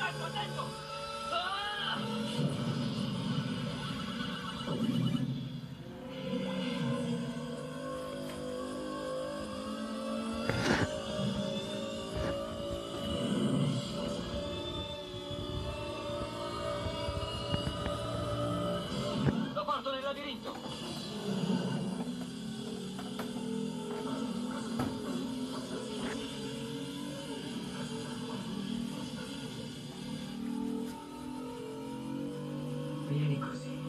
Attento, attento! finire così.